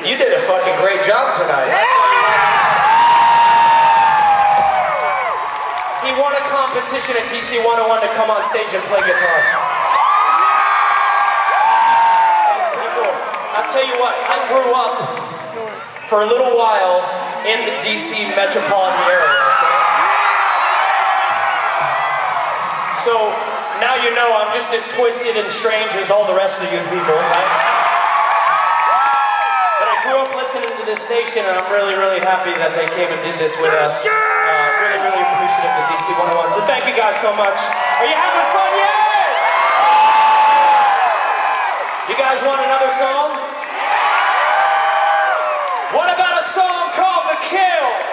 You did a fucking great job tonight. He won a competition at DC 101 to come on stage and play guitar. That was pretty cool. I'll tell you what, I grew up for a little while in the DC metropolitan area. So now you know I'm just as twisted and strange as all the rest of you people. Right? Grew up listening to this station, and I'm really, really happy that they came and did this with us. Uh, really, really appreciative of DC 101. So thank you guys so much. Are you having fun yet? You guys want another song? What about a song called The Kill?